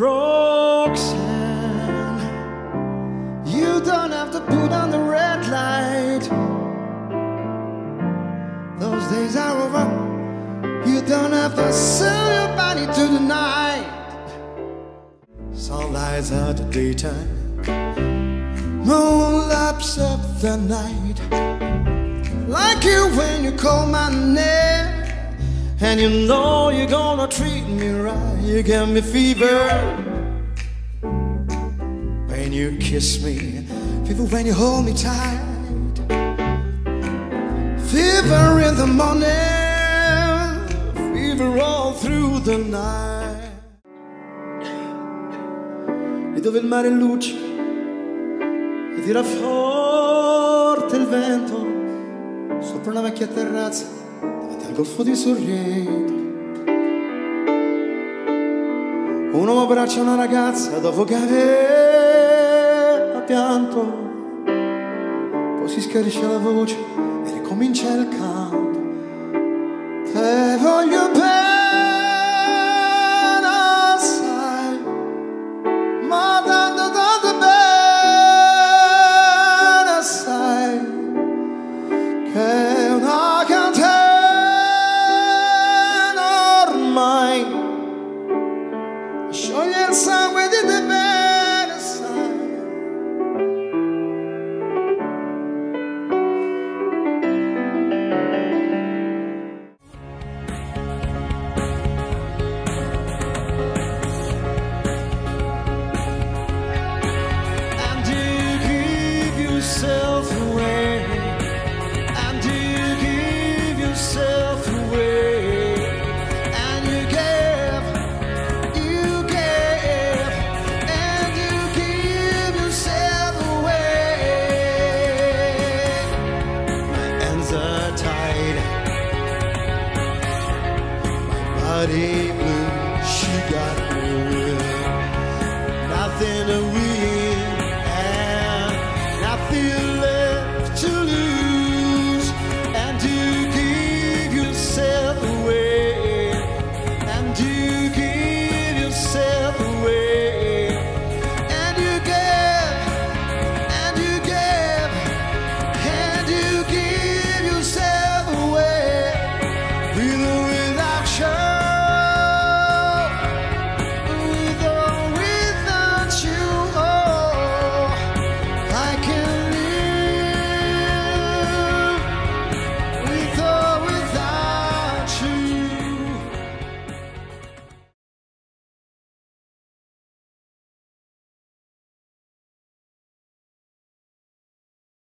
Roxanne, you don't have to put on the red light. Those days are over. You don't have to sell your body to the night. Sunlights are the daytime. Moon laps up the night. Like you when you call my name. And you know you're gonna treat me right. You give me fever. When you kiss me, fever when you hold me tight, fever in the morning, fever all through the night. Lì dove il mare luce e tira forte il vento, sopra una vecchia terrazza davanti al golfo di Sorrento. Un uomo abbraccia una ragazza dopo che aveva pianto. Poi si schiarisce la voce e ricomincia il canto. Te voglio bene Blue, she got no will. Nothing to win, and I feel